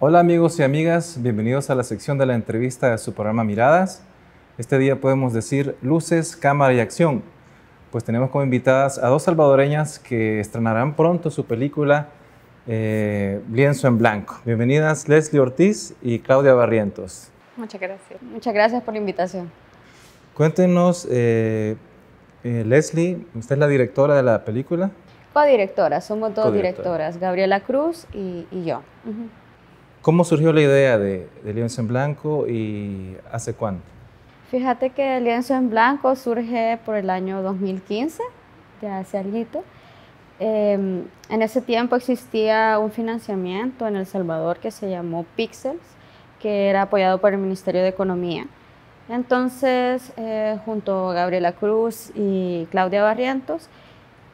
Hola amigos y amigas, bienvenidos a la sección de la entrevista de su programa Miradas. Este día podemos decir luces, cámara y acción, pues tenemos como invitadas a dos salvadoreñas que estrenarán pronto su película eh, Lienzo en Blanco. Bienvenidas Leslie Ortiz y Claudia Barrientos. Muchas gracias. Muchas gracias por la invitación. Cuéntenos, eh, eh, Leslie, usted es la directora de la película. Co-directora, somos dos directoras, Gabriela Cruz y, yo. ¿Cómo surgió la idea de, Lienzo en Blanco y hace cuánto? Fíjate que Lienzo en Blanco surge por el año 2015, ya hace algo. Em, en ese tiempo existía un financiamiento en El Salvador que se llamó Pixels, que era apoyado por el Ministerio de Economía. Entonces, eh, junto a Gabriela Cruz y Claudia Barrientos,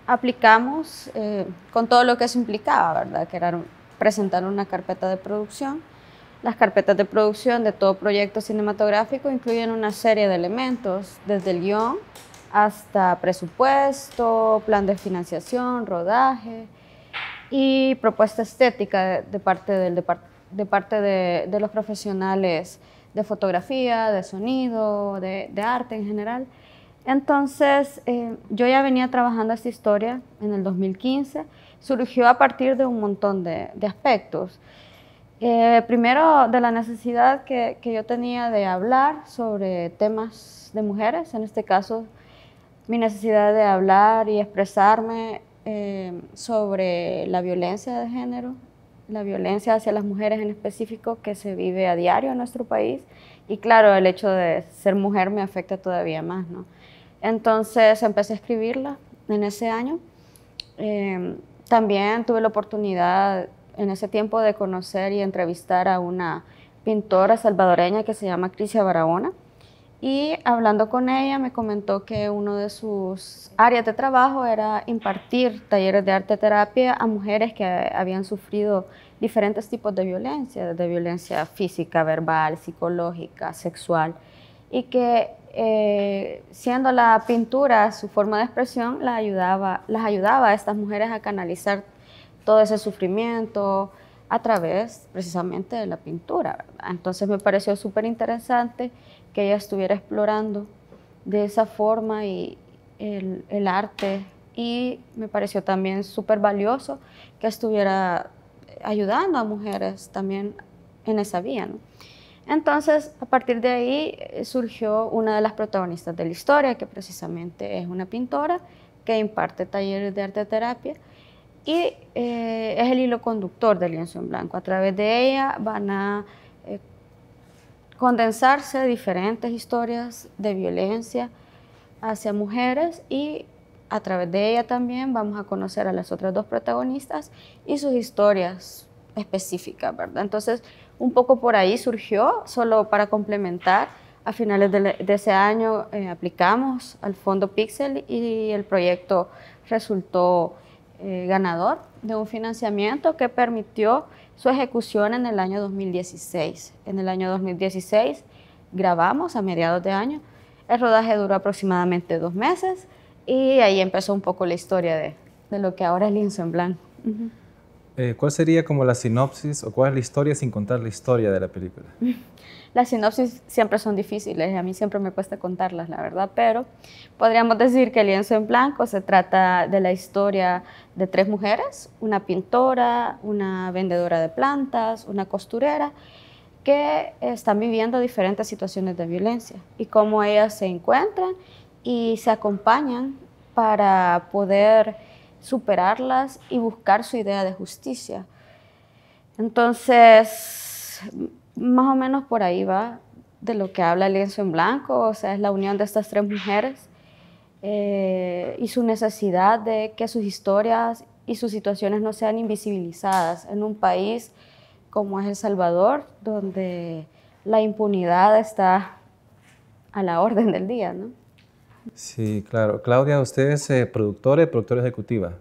aplicamos eh, con todo lo que eso implicaba, ¿verdad? Que era presentar una carpeta de producción. Las carpetas de producción de todo proyecto cinematográfico incluyen una serie de elementos, desde el guion hasta presupuesto, plan de financiación, rodaje y propuesta estética de, parte, del, de, parte de, los profesionales de fotografía, de sonido, de arte en general. Entonces, eh, yo ya venía trabajando esta historia en el 2015. Surgió a partir de un montón de, aspectos. Eh, primero, de la necesidad que, yo tenía de hablar sobre temas de mujeres, en este caso, mi necesidad de hablar y expresarme eh, sobre la violencia de género, la violencia hacia las mujeres en específico que se vive a diario en nuestro país. Y claro, el hecho de ser mujer me afecta todavía más, ¿no? Entonces empecé a escribirla en ese año. Em, también tuve la oportunidad en ese tiempo de conocer y entrevistar a una pintora salvadoreña que se llama Crisia Barahona. Y hablando con ella me comentó que uno de sus áreas de trabajo era impartir talleres de arte terapia a mujeres que habían sufrido diferentes tipos de violencia, de violencia física, verbal, psicológica, sexual, y que eh, siendo la pintura su forma de expresión, las ayudaba a estas mujeres a canalizar todo ese sufrimiento a través precisamente de la pintura. Entonces me pareció súper interesante que ella estuviera explorando de esa forma y el, arte y me pareció también súper valioso que estuviera ayudando a mujeres también en esa vía. Entonces, a partir de ahí eh, surgió una de las protagonistas de la historia, que precisamente es una pintora que imparte talleres de arte terapia y eh, es el hilo conductor del lienzo en blanco. A través de ella van a eh, condensarse diferentes historias de violencia hacia mujeres y a través de ella también vamos a conocer a las otras dos protagonistas y sus historias específicas, ¿verdad? Entonces, un poco por ahí surgió, solo para complementar. A finales de, ese año eh, aplicamos al fondo Pixel y el proyecto resultó eh, ganador de un financiamiento que permitió su ejecución en el año 2016. En el año 2016 grabamos a mediados de año. El rodaje duró aproximadamente dos meses y ahí empezó un poco la historia de, lo que ahora es Lienzo en Blanco. Eh, ¿Cuál sería como la sinopsis o cuál es la historia sin contar la historia de la película? Las sinopsis siempre son difíciles y a mí siempre me cuesta contarlas, la verdad, pero podríamos decir que Lienzo en Blanco se trata de la historia de tres mujeres, una pintora, una vendedora de plantas, una costurera, que están viviendo diferentes situaciones de violencia y cómo ellas se encuentran y se acompañan para poder superarlas y buscar su idea de justicia. Entonces, más o menos por ahí va de lo que habla el lienzo en blanco, o sea, es la unión de estas tres mujeres eh, y su necesidad de que sus historias y sus situaciones no sean invisibilizadas en un país como es El Salvador, donde la impunidad está a la orden del día, ¿no? Sí, claro. Claudia, usted es eh, productora y productora ejecutiva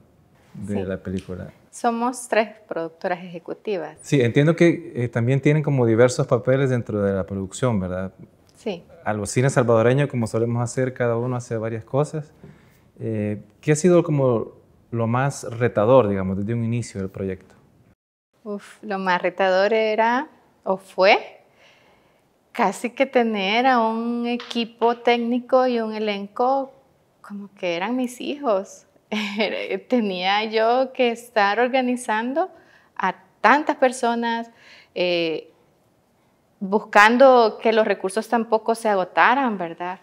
de la película. Somos tres productoras ejecutivas. Sí, entiendo que eh, también tienen como diversos papeles dentro de la producción, ¿verdad? Sí. A los cines salvadoreños, como solemos hacer, cada uno hace varias cosas. Eh, ¿Qué ha sido como lo más retador, digamos, desde un inicio del proyecto? Uf, lo más retador era, o fue, casi que tener a un equipo técnico y un elenco como que eran mis hijos. Tenía yo que estar organizando a tantas personas, eh, buscando que los recursos tampoco se agotaran, ¿verdad?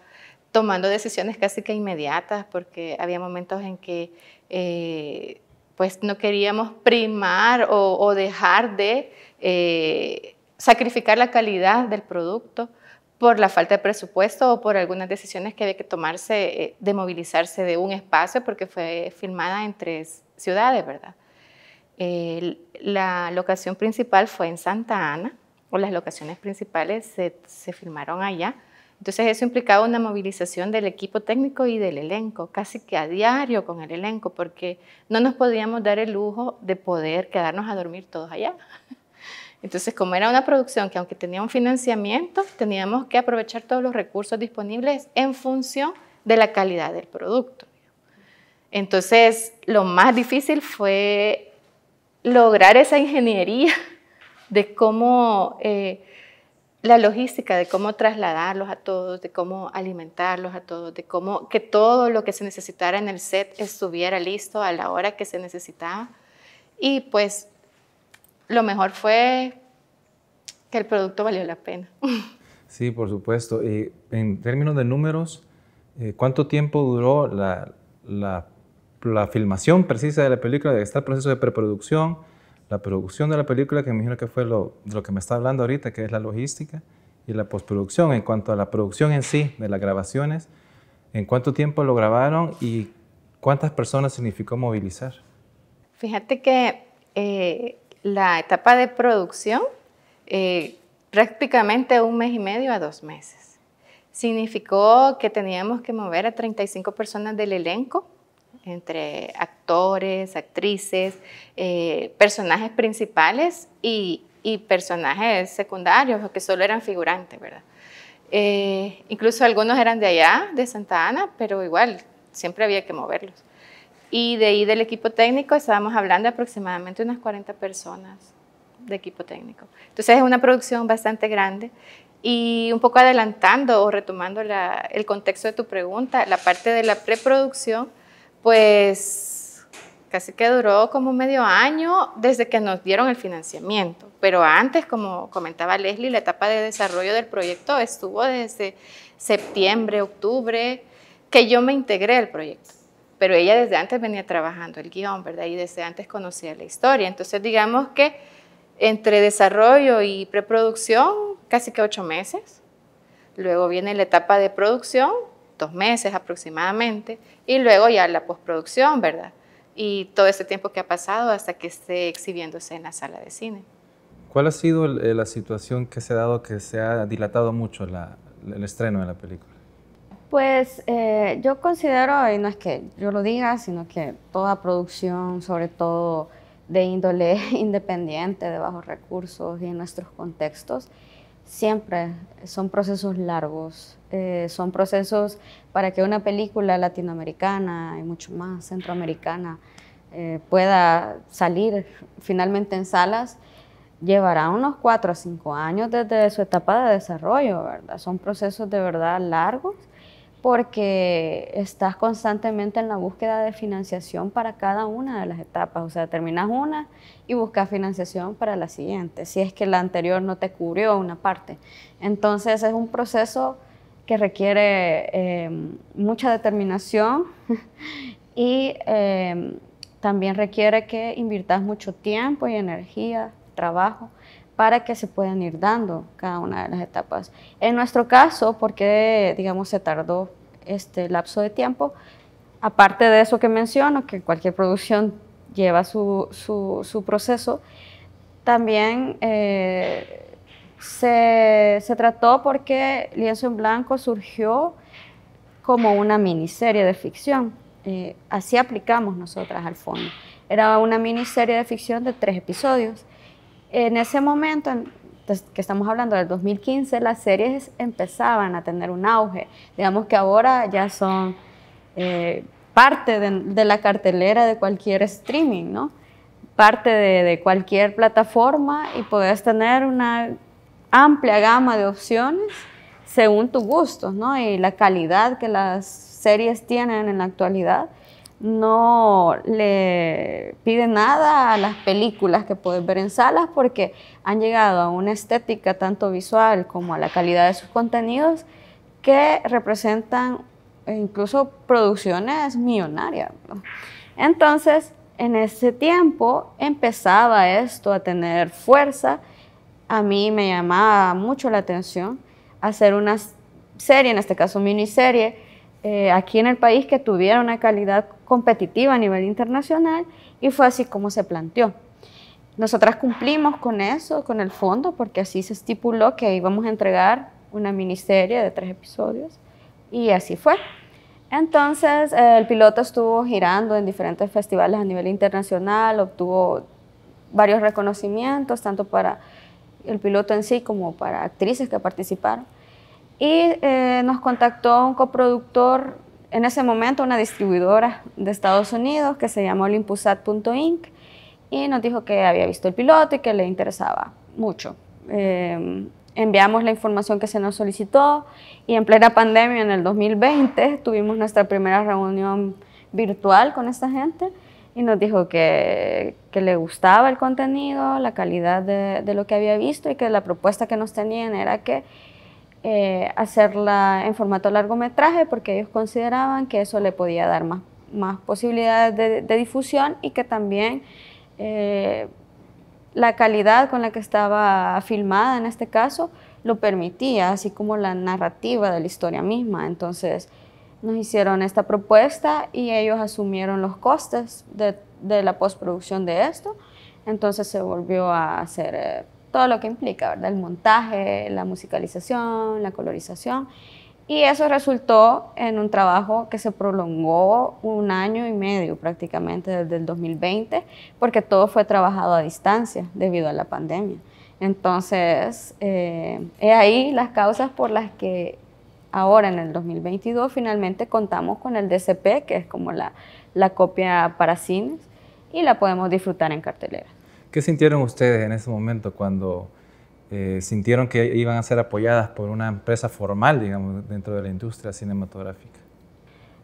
Tomando decisiones casi que inmediatas, porque había momentos en que eh, pues no queríamos primar o, dejar de eh, sacrificar la calidad del producto por la falta de presupuesto o por algunas decisiones que había que tomarse eh, de movilizarse de un espacio porque fue filmada en tres ciudades, ¿verdad? la locación principal fue en Santa Ana, o las locaciones principales se, se filmaron allá. Entonces eso implicaba una movilización del equipo técnico y del elenco, casi que a diario con el elenco, porque no nos podíamos dar el lujo de poder quedarnos a dormir todos allá. Entonces, como era una producción que aunque tenía un financiamiento, teníamos que aprovechar todos los recursos disponibles en función de la calidad del producto. Entonces, lo más difícil fue lograr esa ingeniería de cómo, eh, la logística, de cómo trasladarlos a todos, de cómo alimentarlos a todos, de cómo que todo lo que se necesitara en el set estuviera listo a la hora que se necesitaba. Y pues lo mejor fue que el producto valió la pena. Sí, por supuesto. Y en términos de números, eh, ¿cuánto tiempo duró la, la, la, filmación precisa de la película? ¿Está el proceso de preproducción? la producción de la película, que me imagino que fue lo, lo que me está hablando ahorita, que es la logística, y la postproducción. En cuanto a la producción en sí, de las grabaciones, ¿en cuánto tiempo lo grabaron y cuántas personas significó movilizar? Fíjate que eh, la etapa de producción, eh, prácticamente un mes y medio a dos meses. Significó que teníamos que mover a 35 personas del elenco entre actores, actrices, eh, personajes principales y, personajes secundarios, que solo eran figurantes, ¿verdad? Eh, incluso algunos eran de allá, de Santa Ana, pero igual, siempre había que moverlos. Y de ahí del equipo técnico estábamos hablando de aproximadamente unas 40 personas de equipo técnico. Entonces es una producción bastante grande y un poco adelantando o retomando el contexto de tu pregunta, la parte de la preproducción pues casi que duró como medio año desde que nos dieron el financiamiento. Pero antes, como comentaba Leslie, la etapa de desarrollo del proyecto estuvo desde septiembre, octubre, que yo me integré al proyecto. Pero ella desde antes venía trabajando el guion, ¿verdad? Y desde antes conocía la historia. Entonces, digamos que entre desarrollo y preproducción, casi que ocho meses. Luego viene la etapa de producción, dos meses aproximadamente, y luego ya la postproducción, ¿verdad? Y todo ese tiempo que ha pasado hasta que esté exhibiéndose en la sala de cine. ¿Cuál ha sido eh, la situación que se ha dado que se ha dilatado mucho el estreno de la película? Pues eh, yo considero, y no es que yo lo diga, sino que toda producción, sobre todo de índole independiente, de bajos recursos y en nuestros contextos, siempre son procesos largos, eh, son procesos para que una película latinoamericana y mucho más centroamericana eh, pueda salir finalmente en salas, llevará unos cuatro a cinco años desde su etapa de desarrollo, ¿verdad? Son procesos de verdad largos porque estás constantemente en la búsqueda de financiación para cada una de las etapas. O sea, terminas una y buscas financiación para la siguiente, si es que la anterior no te cubrió una parte. Entonces es un proceso que requiere eh, mucha determinación y eh, también requiere que inviertas mucho tiempo y energía, trabajo para que se puedan ir dando cada una de las etapas. En nuestro caso, porque digamos se tardó este lapso de tiempo, aparte de eso que menciono, que cualquier producción lleva su, su, proceso, también eh, se, se, trató porque Lienzo en Blanco surgió como una miniserie de ficción. Eh, así aplicamos nosotras al fondo. Era una miniserie de ficción de tres episodios en ese momento, que estamos hablando del 2015, las series empezaban a tener un auge. Digamos que ahora ya son eh, parte de, la cartelera de cualquier streaming, ¿no? parte de, cualquier plataforma y puedes tener una amplia gama de opciones según tus gustos, ¿no? Y la calidad que las series tienen en la actualidad no le pide nada a las películas que puedes ver en salas porque han llegado a una estética tanto visual como a la calidad de sus contenidos que representan incluso producciones millonarias. Entonces, en ese tiempo empezaba esto a tener fuerza. A mí me llamaba mucho la atención hacer una serie, en este caso miniserie, eh, aquí en el país que tuviera una calidad competitiva a nivel internacional y fue así como se planteó. Nosotras cumplimos con eso, con el fondo, porque así se estipuló que íbamos a entregar una miniserie de tres episodios y así fue. Entonces, el piloto estuvo girando en diferentes festivales a nivel internacional, obtuvo varios reconocimientos, tanto para el piloto en sí como para actrices que participaron. Y eh, nos contactó un coproductor, en ese momento una distribuidora de Estados Unidos que se llama Olympusat.inc y nos dijo que había visto el piloto y que le interesaba mucho. Eh, enviamos la información que se nos solicitó y en plena pandemia en el 2020 tuvimos nuestra primera reunión virtual con esta gente y nos dijo que, que le gustaba el contenido, la calidad de, de, lo que había visto y que la propuesta que nos tenían era que eh, hacerla en formato largometraje porque ellos consideraban que eso le podía dar más, más posibilidades de, de difusión y que también eh, la calidad con la que estaba filmada en este caso lo permitía, así como la narrativa de la historia misma. Entonces nos hicieron esta propuesta y ellos asumieron los costes de, la postproducción de esto. Entonces se volvió a hacer eh, todo lo que implica, ¿verdad? El montaje, la musicalización, la colorización. Y eso resultó en un trabajo que se prolongó un año y medio prácticamente desde el 2020, porque todo fue trabajado a distancia debido a la pandemia. Entonces, eh, he ahí las causas por las que ahora en el 2022 finalmente contamos con el DCP, que es como la, la copia para cines, y la podemos disfrutar en cartelera. ¿Qué sintieron ustedes en ese momento cuando eh, sintieron que iban a ser apoyadas por una empresa formal, digamos, dentro de la industria cinematográfica?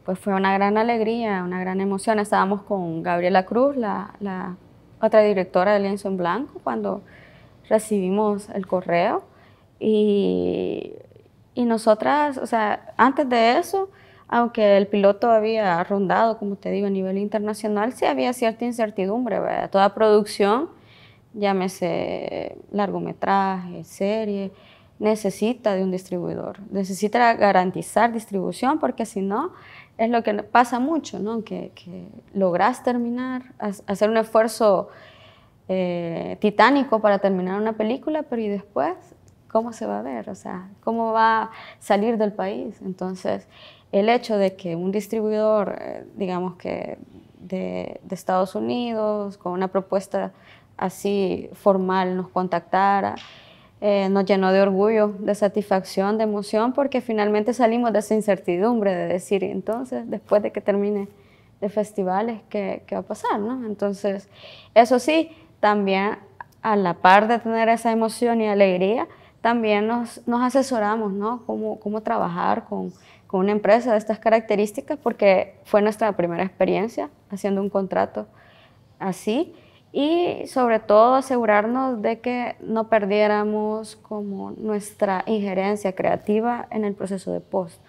Pues fue una gran alegría, una gran emoción. Estábamos con Gabriela Cruz, la, la otra directora de Lienzo en Blanco, cuando recibimos el correo y, y nosotras, o sea, antes de eso, aunque el piloto había rondado, como te digo, a nivel internacional, sí había cierta incertidumbre, ¿verdad? Toda producción llámese largometraje, serie, necesita de un distribuidor, necesita garantizar distribución porque si no, es lo que pasa mucho, ¿no? que, logras terminar, hacer un esfuerzo eh, titánico para terminar una película, pero y después, ¿cómo se va a ver? O sea, ¿cómo va a salir del país? Entonces, el hecho de que un distribuidor, eh, digamos que de, de Estados Unidos, con una propuesta así formal nos contactara. Eh, nos llenó de orgullo, de satisfacción, de emoción, porque finalmente salimos de esa incertidumbre de decir, entonces, después de que termine de festivales, ¿qué, qué va a pasar? ¿no? Entonces, eso sí, también a la par de tener esa emoción y alegría, también nos, nos asesoramos, ¿no? Cómo, cómo trabajar con, con una empresa de estas características, porque fue nuestra primera experiencia haciendo un contrato así y sobre todo asegurarnos de que no perdiéramos como nuestra injerencia creativa en el proceso de post.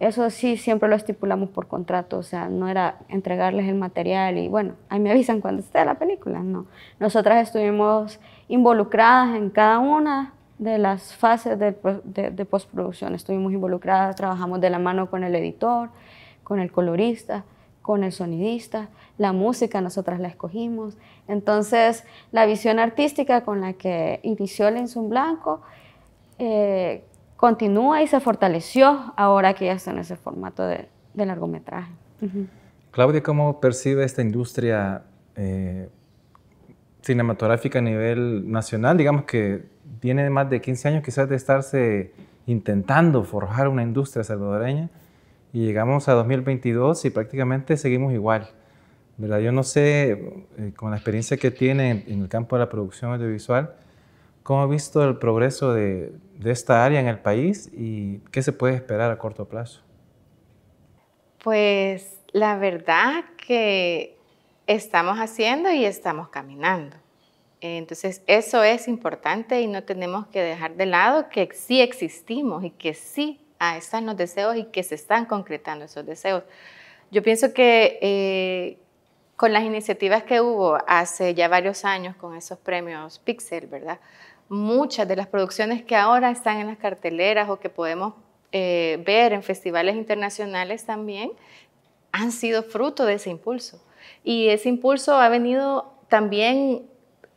Eso sí, siempre lo estipulamos por contrato, o sea, no era entregarles el material y bueno, ahí me avisan cuando esté la película, no. Nosotras estuvimos involucradas en cada una de las fases de, de, de postproducción, estuvimos involucradas, trabajamos de la mano con el editor, con el colorista, con el sonidista, la música nosotras la escogimos. Entonces, la visión artística con la que inició el Blanco eh, continúa y se fortaleció ahora que ya está en ese formato de, largometraje. Claudia, ¿cómo percibe esta industria eh, cinematográfica a nivel nacional? Digamos que tiene más de 15 años quizás de estarse intentando forjar una industria salvadoreña y llegamos a 2022 y prácticamente seguimos igual. ¿verdad? Yo no sé, eh, con la experiencia que tiene en el campo de la producción audiovisual, ¿cómo ha visto el progreso de, de esta área en el país y qué se puede esperar a corto plazo? Pues la verdad que estamos haciendo y estamos caminando. Entonces, eso es importante y no tenemos que dejar de lado que sí existimos y que sí están los deseos y que se están concretando esos deseos. Yo pienso que eh, con las iniciativas que hubo hace ya varios años con esos premios Pixel, ¿verdad? Muchas de las producciones que ahora están en las carteleras o que podemos eh, ver en festivales internacionales también han sido fruto de ese impulso. Y ese impulso ha venido también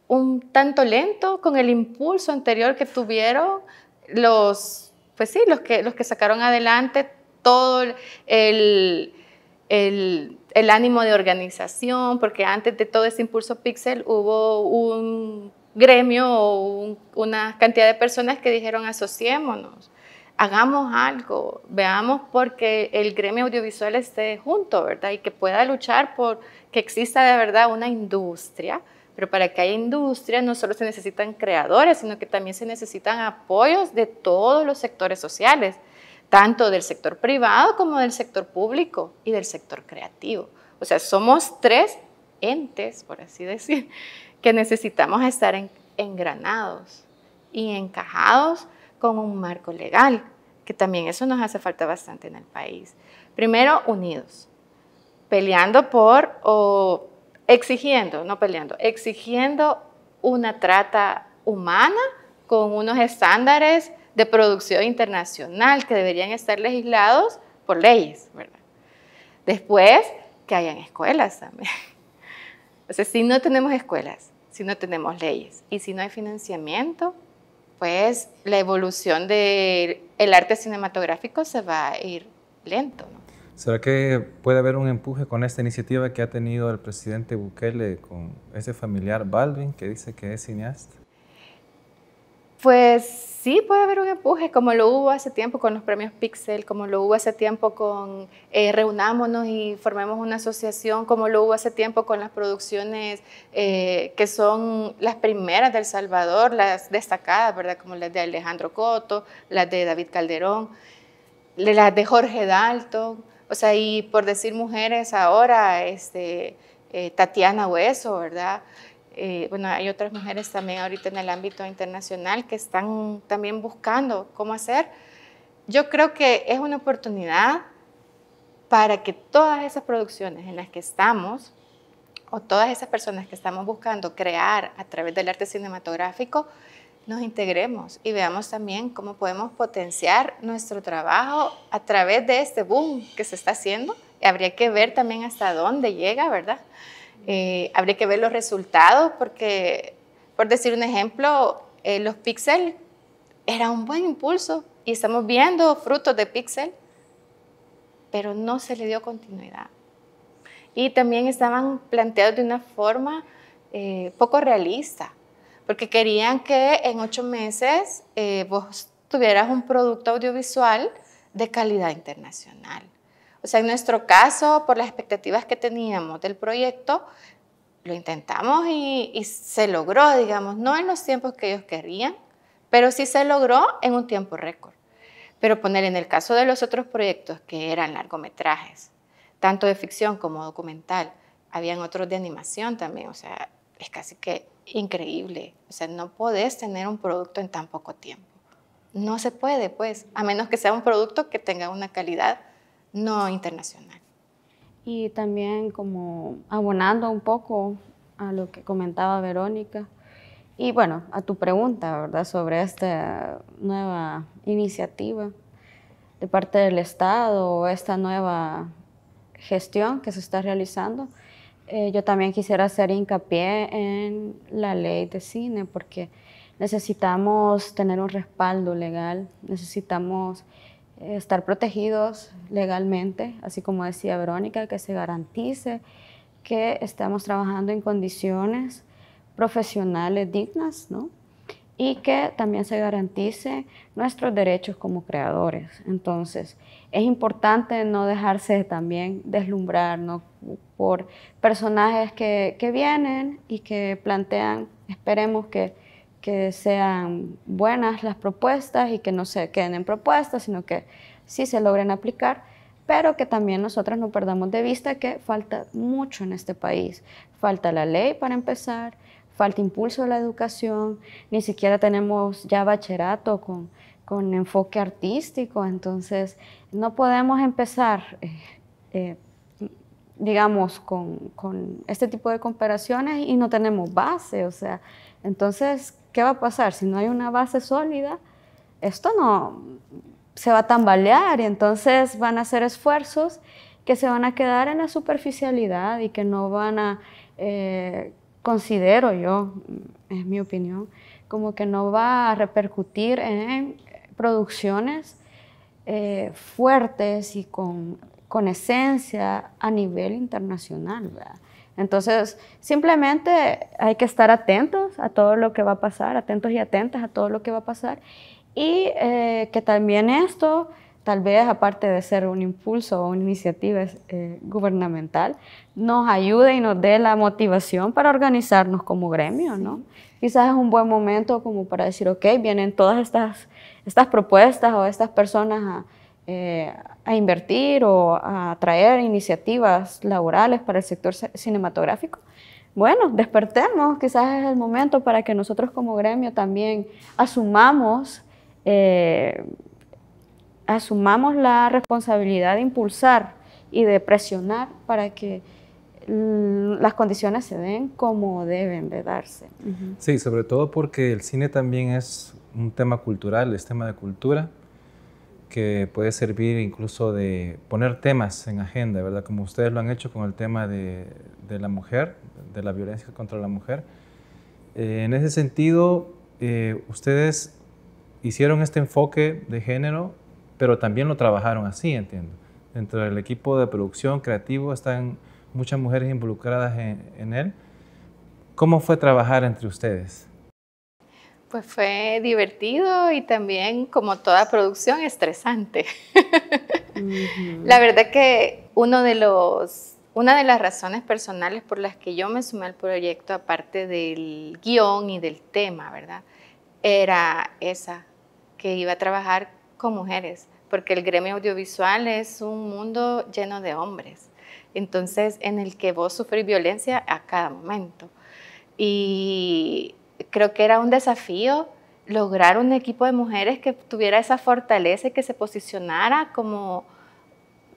un tanto lento con el impulso anterior que tuvieron los, pues sí, los que, los que sacaron adelante todo el, el, ánimo de organización, porque antes de todo ese impulso Pixel hubo un gremio o una cantidad de personas que dijeron asociémonos, hagamos algo, veamos porque el gremio audiovisual esté junto, ¿verdad? Y que pueda luchar por que exista de verdad una industria, pero para que haya industria no solo se necesitan creadores, sino que también se necesitan apoyos de todos los sectores sociales tanto del sector privado como del sector público y del sector creativo. O sea, somos tres entes, por así decir, que necesitamos estar engranados y encajados con un marco legal, que también eso nos hace falta bastante en el país. Primero, unidos, peleando por o exigiendo, no peleando, exigiendo una trata humana con unos estándares de producción internacional que deberían estar legislados por leyes, ¿verdad? Después, que hayan escuelas también. O sea, si no tenemos escuelas, si no tenemos leyes y si no hay financiamiento, pues la evolución del el arte cinematográfico se va a ir lento. ¿no? ¿Será que puede haber un empuje con esta iniciativa que ha tenido el presidente Bukele con ese familiar Baldwin que dice que es cineasta? Pues sí puede haber un empuje, como lo hubo hace tiempo con los premios Pixel, como lo hubo hace tiempo con eh, Reunámonos y formemos una asociación, como lo hubo hace tiempo con las producciones eh, que son las primeras del Salvador, las destacadas, ¿verdad? Como las de Alejandro Coto, las de David Calderón, las de Jorge Dalton, o sea, y por decir mujeres ahora, este, eh, Tatiana Hueso, ¿verdad? Eh, bueno, hay otras mujeres también ahorita en el ámbito internacional que están también buscando cómo hacer. Yo creo que es una oportunidad para que todas esas producciones en las que estamos, o todas esas personas que estamos buscando crear a través del arte cinematográfico, nos integremos y veamos también cómo podemos potenciar nuestro trabajo a través de este boom que se está haciendo. Y habría que ver también hasta dónde llega, ¿verdad? Eh, habría que ver los resultados porque, por decir un ejemplo, eh, los Pixel era un buen impulso y estamos viendo frutos de Pixel, pero no se le dio continuidad. Y también estaban planteados de una forma eh, poco realista, porque querían que en ocho meses vos tuvieras un producto audiovisual de calidad internacional. O sea, en nuestro caso, por las expectativas que teníamos del proyecto, lo intentamos y, se logró, digamos, no en los tiempos que ellos querían, pero sí se logró en un tiempo récord. Pero poner en el caso de los otros proyectos que eran largometrajes, tanto de ficción como documental, habían otros de animación también, o sea, es casi que increíble. O sea, no podés tener un producto en tan poco tiempo. No se puede, pues, a menos que sea un producto que tenga una calidad no internacional. Y también como abonando un poco a lo que comentaba Verónica, y bueno, a tu pregunta, ¿verdad?, sobre esta nueva iniciativa de parte del Estado o esta nueva gestión que se está realizando, eh, yo también quisiera hacer hincapié en la ley de cine, porque necesitamos tener un respaldo legal, necesitamos estar protegidos legalmente, así como decía Verónica, que se garantice que estamos trabajando en condiciones profesionales dignas, ¿no? Y que también se garantice nuestros derechos como creadores. Entonces, es importante no dejarse también deslumbrar ¿no? por personajes que, que, vienen y que plantean, esperemos que, que, sean buenas las propuestas y que no se queden en propuestas, sino que sí se logren aplicar, pero que también nosotros no perdamos de vista que falta mucho en este país. Falta la ley para empezar, falta impulso a la educación, ni siquiera tenemos ya bachillerato con, con enfoque artístico, entonces no podemos empezar, eh, eh, digamos, con, con, este tipo de comparaciones y no tenemos base, o sea, entonces, ¿qué va a pasar? Si no hay una base sólida, esto no se va a tambalear y entonces van a hacer esfuerzos que se van a quedar en la superficialidad y que no van a eh, considero yo, es mi opinión, como que no va a repercutir en producciones eh, fuertes y con, con, esencia a nivel internacional. Entonces, simplemente hay que estar atentos a todo lo que va a pasar, atentos y atentas a todo lo que va a pasar, y eh, que también esto tal vez aparte de ser un impulso o una iniciativa eh, gubernamental, nos ayude y nos dé la motivación para organizarnos como gremio, ¿no? Quizás es un buen momento como para decir, ok, vienen todas estas, estas propuestas o estas personas a, eh, a invertir o a traer iniciativas laborales para el sector cinematográfico. Bueno, despertemos, quizás es el momento para que nosotros como gremio también asumamos eh, asumamos la responsabilidad de impulsar y de presionar para que las condiciones se den como deben de darse. Sí, sobre todo porque el cine también es un tema cultural, es tema de cultura que puede servir incluso de poner temas en agenda, ¿verdad? Como ustedes lo han hecho con el tema de, la mujer, de la violencia contra la mujer. Eh, en ese sentido, eh, ustedes hicieron este enfoque de género pero también lo trabajaron así, entiendo. Dentro del equipo de producción creativo están muchas mujeres involucradas en, él. ¿Cómo fue trabajar entre ustedes? Pues fue divertido y también, como toda producción, estresante. La verdad que uno de los, una de las razones personales por las que yo me sumé al proyecto, aparte del guion y del tema, ¿verdad? Era esa, que iba a trabajar con mujeres, porque el gremio audiovisual es un mundo lleno de hombres, entonces en el que vos sufrís violencia a cada momento. Y creo que era un desafío lograr un equipo de mujeres que tuviera esa fortaleza y que se posicionara como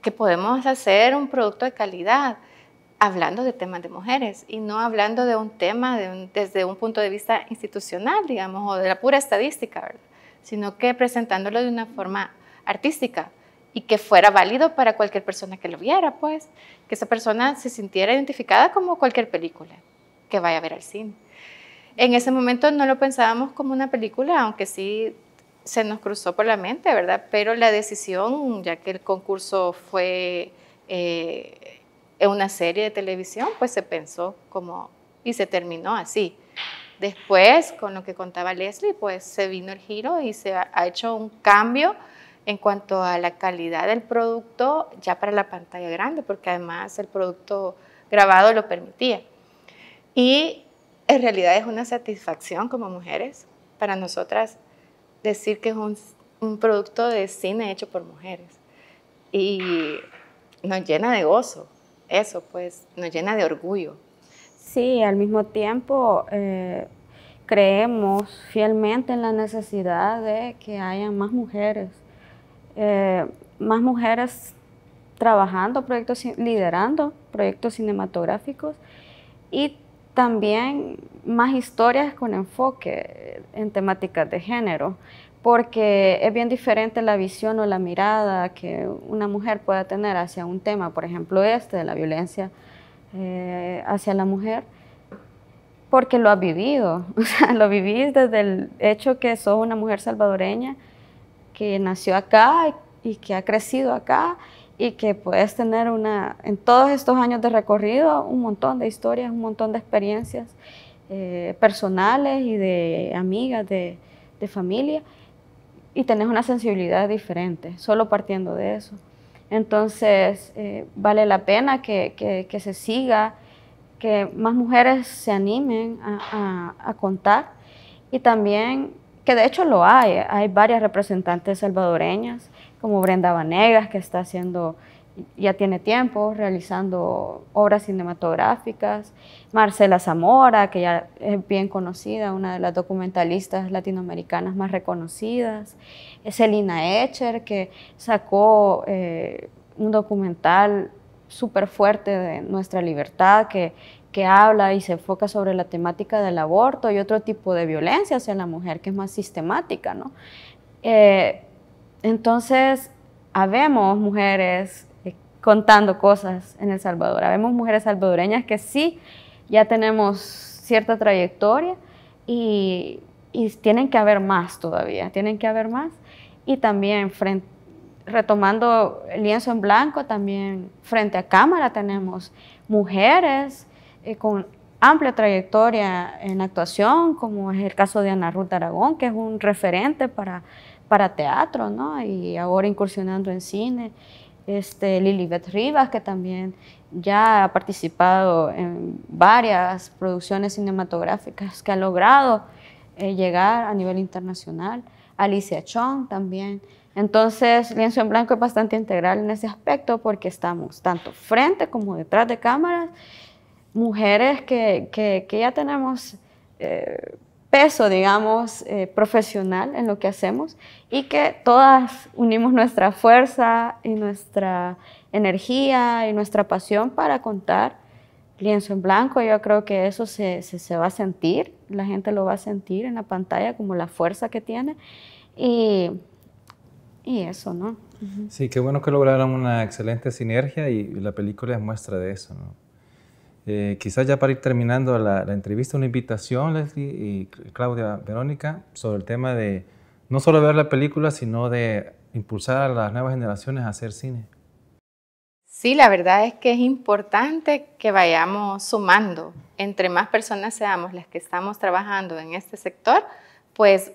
que podemos hacer un producto de calidad hablando de temas de mujeres y no hablando de un tema desde un punto de vista institucional, digamos, o de la pura estadística, ¿verdad? Sino que presentándolo de una forma artística y que fuera válido para cualquier persona que lo viera, pues, que esa persona se sintiera identificada como cualquier película que vaya a ver al cine. En ese momento no lo pensábamos como una película, aunque sí se nos cruzó por la mente, ¿verdad? Pero la decisión, ya que el concurso fue eh, una serie de televisión, pues se pensó como y se terminó así. Después, con lo que contaba Leslie, pues se vino el giro y se ha, hecho un cambio en cuanto a la calidad del producto ya para la pantalla grande, porque además el producto grabado lo permitía. Y en realidad es una satisfacción como mujeres para nosotras decir que es un, producto de cine hecho por mujeres. Y nos llena de gozo, eso pues, nos llena de orgullo. Sí, al mismo tiempo eh, creemos fielmente en la necesidad de que haya más mujeres, eh, más mujeres trabajando proyectos, liderando proyectos cinematográficos y también más historias con enfoque en temáticas de género, porque es bien diferente la visión o la mirada que una mujer pueda tener hacia un tema, por ejemplo este de la violencia eh, hacia la mujer, porque lo has vivido, lo vivís desde el hecho que sos una mujer salvadoreña que nació acá y que ha crecido acá y que puedes tener una, en todos estos años de recorrido, un montón de historias, un montón de experiencias eh, personales y de amigas, de, familia, y tenés una sensibilidad diferente, solo partiendo de eso. Entonces, eh, vale la pena que, se siga, que más mujeres se animen a contar. Y también que de hecho lo hay, hay varias representantes salvadoreñas, como Brenda Vanegas, que está haciendo, ya tiene tiempo, realizando obras cinematográficas, Marcela Zamora, que ya es bien conocida, una de las documentalistas latinoamericanas más reconocidas, Celina Echer, que sacó eh, un documental súper fuerte de nuestra libertad, que que habla y se enfoca sobre la temática del aborto y otro tipo de violencia hacia la mujer, que es más sistemática, ¿no? Eh, entonces, habemos mujeres eh, contando cosas en El Salvador, habemos mujeres salvadoreñas que sí ya tenemos cierta trayectoria y, y tienen que haber más todavía, tienen que haber más. Y también frente, retomando lienzo en blanco, también frente a cámara tenemos mujeres eh, con amplia trayectoria en actuación, como es el caso de Ana Ruth Aragón, que es un referente para, para teatro, ¿no? Y ahora incursionando en cine. Este, Lilibet Rivas, que también ya ha participado en varias producciones cinematográficas, que ha logrado eh, llegar a nivel internacional. Alicia Chong también. Entonces, Lienzo en Blanco es bastante integral en ese aspecto porque estamos tanto frente como detrás de cámaras mujeres que, que, ya tenemos eh, peso, digamos, eh, profesional en lo que hacemos y que todas unimos nuestra fuerza y nuestra energía y nuestra pasión para contar lienzo en blanco. Yo creo que eso se, se, va a sentir, la gente lo va a sentir en la pantalla como la fuerza que tiene y, y eso, ¿no? Sí, qué bueno que lograron una excelente sinergia y la película es muestra de eso, ¿no? Eh, quizás ya para ir terminando la, entrevista, una invitación, Leslie y Claudia Verónica, sobre el tema de no solo ver la película, sino de impulsar a las nuevas generaciones a hacer cine. Sí, la verdad es que es importante que vayamos sumando. Entre más personas seamos las que estamos trabajando en este sector, pues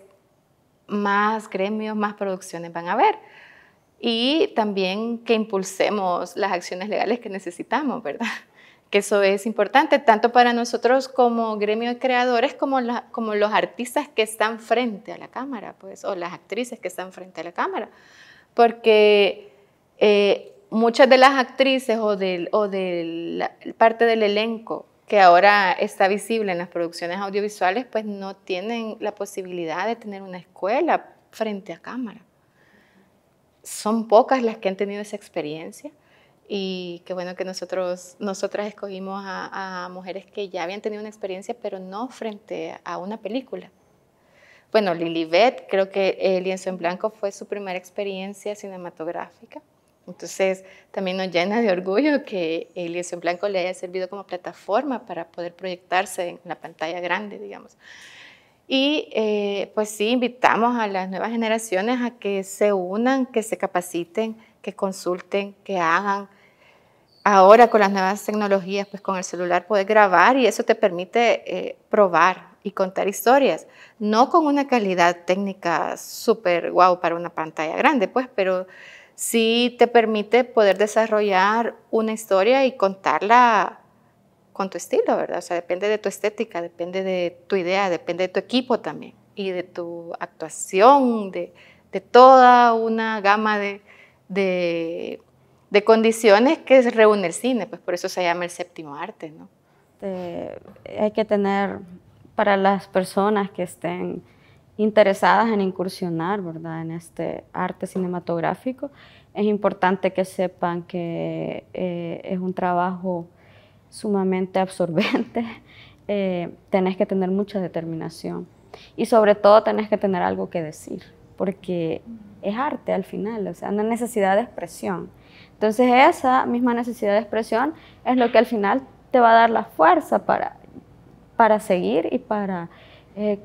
más gremios, más producciones van a haber. Y también que impulsemos las acciones legales que necesitamos, ¿verdad? que eso es importante tanto para nosotros como gremio de creadores como, como los artistas que están frente a la cámara, pues, o las actrices que están frente a la cámara, porque eh, muchas de las actrices o de, o la parte del elenco que ahora está visible en las producciones audiovisuales, pues no tienen la posibilidad de tener una escuela frente a cámara. Son pocas las que han tenido esa experiencia y qué bueno que nosotros, nosotras escogimos a, mujeres que ya habían tenido una experiencia, pero no frente a una película. Bueno, Lilibet, creo que El lienzo en blanco fue su primera experiencia cinematográfica. Entonces, también nos llena de orgullo que El lienzo en blanco le haya servido como plataforma para poder proyectarse en la pantalla grande, digamos. Y eh, pues sí, invitamos a las nuevas generaciones a que se unan, que se capaciten, que consulten, que hagan, ahora con las nuevas tecnologías, pues con el celular puedes grabar y eso te permite eh, probar y contar historias, no con una calidad técnica súper guau para una pantalla grande, pues, pero sí te permite poder desarrollar una historia y contarla con tu estilo, ¿verdad? O sea, depende de tu estética, depende de tu idea, depende de tu equipo también y de tu actuación, de, toda una gama de de condiciones que reúne el cine, pues por eso se llama el séptimo arte, ¿no? hay que tener para las personas que estén interesadas en incursionar, ¿verdad? En este arte cinematográfico, es importante que sepan que eh, es un trabajo sumamente absorbente, eh, tenés que tener mucha determinación y sobre todo tenés que tener algo que decir, porque es arte al final, o sea, una necesidad de expresión. Entonces esa misma necesidad de expresión es lo que al final te va a dar la fuerza para, para seguir y para eh,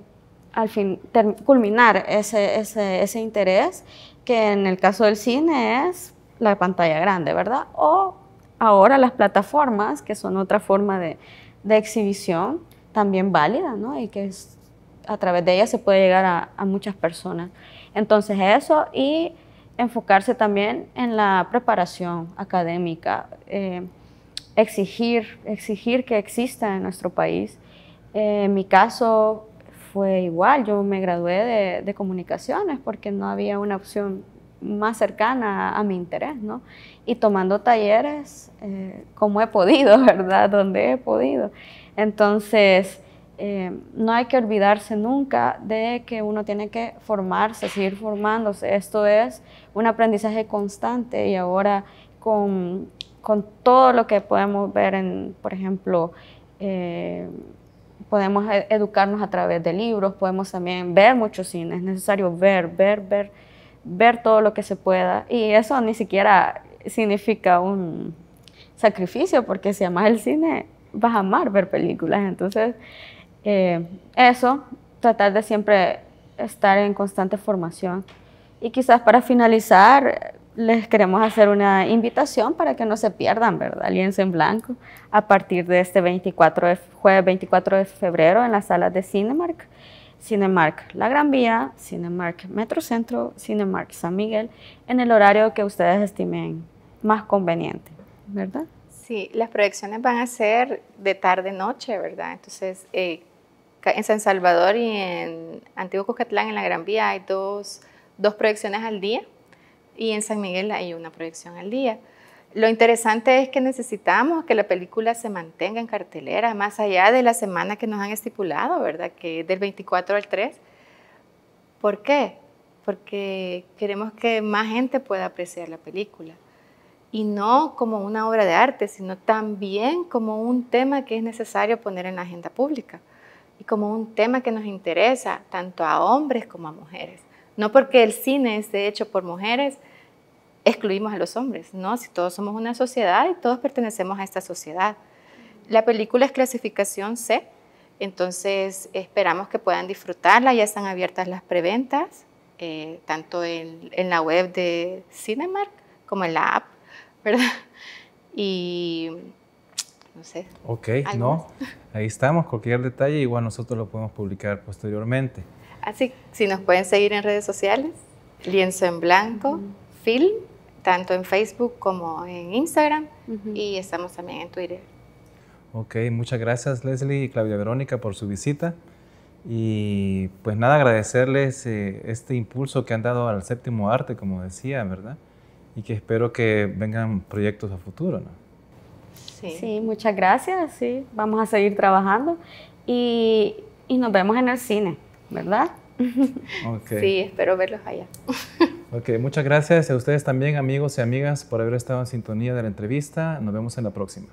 al fin culminar ese, ese, interés que en el caso del cine es la pantalla grande, ¿verdad? O ahora las plataformas, que son otra forma de, de exhibición, también válida, ¿no? Y que a través de ella se puede llegar a, muchas personas. Entonces eso y enfocarse también en la preparación académica, eh, exigir, exigir que exista en nuestro país. En mi caso fue igual, yo me gradué de, comunicaciones porque no había una opción más cercana a, mi interés, ¿no? Y tomando talleres eh, como he podido, ¿verdad? Donde he podido. Entonces, eh, no hay que olvidarse nunca de que uno tiene que formarse, seguir formándose. Esto es un aprendizaje constante y ahora con, con todo lo que podemos ver en, por ejemplo, eh, podemos e, educarnos a través de libros, podemos también ver mucho cine, es necesario ver, ver, ver, ver todo lo que se pueda. Y eso ni siquiera significa un sacrificio, porque si amas el cine, vas a amar ver películas. Entonces, eh, eso, tratar de siempre estar en constante formación. Y quizás para finalizar, les queremos hacer una invitación para que no se pierdan, ¿verdad? Lienzo en Blanco a partir de este 24 de, jueves 24 de febrero en las salas de Cinemark. Cinemark La Gran Vía, Cinemark Metrocentro, Cinemark San Miguel, en el horario que ustedes estimen más conveniente, ¿verdad? Sí, las proyecciones van a ser de tarde-noche, ¿verdad? Entonces, eh, en San Salvador y en Antiguo Cuscatlán, en la Gran Vía, hay dos, dos proyecciones al día y en San Miguel hay una proyección al día. Lo interesante es que necesitamos que la película se mantenga en cartelera más allá de la semana que nos han estipulado, ¿verdad? Que es del 24 al 3. ¿Por qué? Porque queremos que más gente pueda apreciar la película. Y no como una obra de arte, sino también como un tema que es necesario poner en la agenda pública y como un tema que nos interesa tanto a hombres como a mujeres. No porque el cine esté hecho por mujeres, excluimos a los hombres, ¿no? Si todos somos una sociedad y todos pertenecemos a esta sociedad. La película es clasificación C, entonces esperamos que puedan disfrutarla, ya están abiertas las preventas, eh, tanto en, en, la web de Cinemark como en la app, ¿verdad? Y no sé. Ok, no, ahí estamos, cualquier detalle igual nosotros lo podemos publicar posteriormente. Así, si nos pueden seguir en redes sociales, Lienzo en Blanco, Film, tanto en Facebook como en Instagram y estamos también en Twitter. Ok, muchas gracias Leslie y Claudia Verónica por su visita. Y pues nada, agradecerles eh, este impulso que han dado al séptimo arte, como decía, ¿verdad? Y que espero que vengan proyectos a futuro, ¿no? Sí. sí, muchas gracias, sí, vamos a seguir trabajando y, y nos vemos en el cine. ¿Verdad? Sí, espero verlos allá. ok, muchas gracias a ustedes también, amigos y amigas, por haber estado en sintonía de la entrevista. Nos vemos en la próxima.